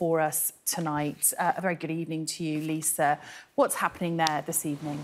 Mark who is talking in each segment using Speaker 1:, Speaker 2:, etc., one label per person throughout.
Speaker 1: for us tonight. Uh, a very good evening to you, Lisa. What's happening there this evening?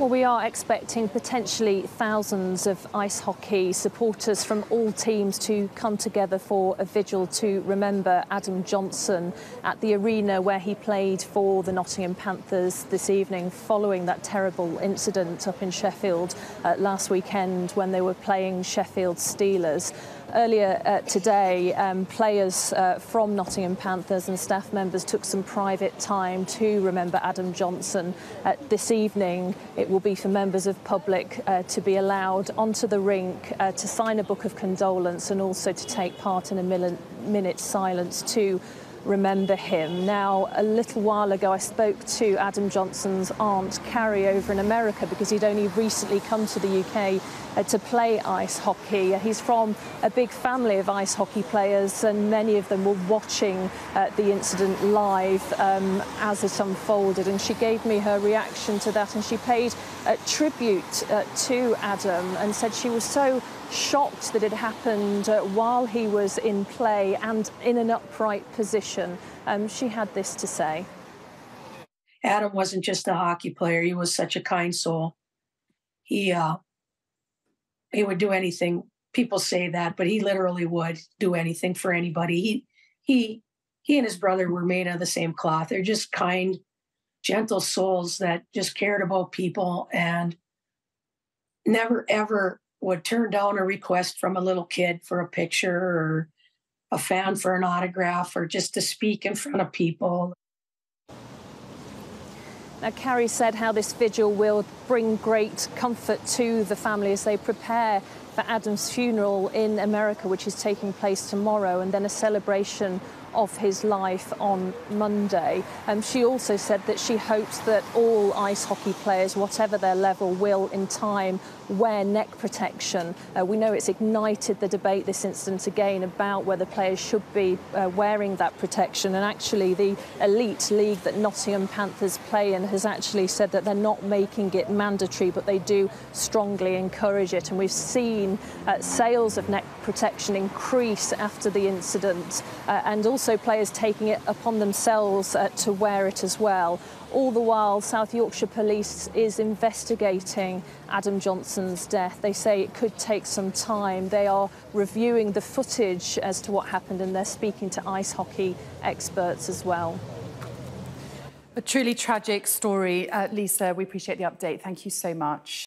Speaker 2: Well, we are expecting potentially thousands of ice hockey supporters from all teams to come together for a vigil to remember Adam Johnson at the arena where he played for the Nottingham Panthers this evening following that terrible incident up in Sheffield uh, last weekend when they were playing Sheffield Steelers. Earlier uh, today, um, players uh, from Nottingham Panthers and staff members took some private time to remember Adam Johnson. Uh, this evening, it will be for members of public uh, to be allowed onto the rink uh, to sign a book of condolence and also to take part in a minute silence to remember him. Now, a little while ago, I spoke to Adam Johnson's aunt, Carrie, over in America because he'd only recently come to the UK uh, to play ice hockey. He's from a big family of ice hockey players, and many of them were watching uh, the incident live um, as it unfolded. And she gave me her reaction to that, and she paid uh, tribute uh, to Adam and said she was so shocked that it happened uh, while he was in play and in an upright position. Um, she had this to say.
Speaker 3: Adam wasn't just a hockey player, he was such a kind soul. He, uh, he would do anything. People say that, but he literally would do anything for anybody. He, he, he and his brother were made of the same cloth. They're just kind, gentle souls that just cared about people and never ever would turn down a request from a little kid for a picture or a fan for an autograph or just to speak in front of people.
Speaker 2: Now, Carrie said how this vigil will bring great comfort to the family as they prepare for Adam's funeral in America, which is taking place tomorrow, and then a celebration of his life on Monday. Um, she also said that she hopes that all ice hockey players, whatever their level, will in time wear neck protection. Uh, we know it's ignited the debate this incident again about whether players should be uh, wearing that protection. And actually, the elite league that Nottingham Panthers play in has actually said that they're not making it mandatory, but they do strongly encourage it. And we've seen uh, sales of neck protection increase after the incident, uh, and also players taking it upon themselves uh, to wear it as well. All the while, South Yorkshire Police is investigating Adam Johnson's death. They say it could take some time. They are reviewing the footage as to what happened and they're speaking to ice hockey experts as well.
Speaker 1: A truly tragic story. Uh, Lisa, we appreciate the update. Thank you so much.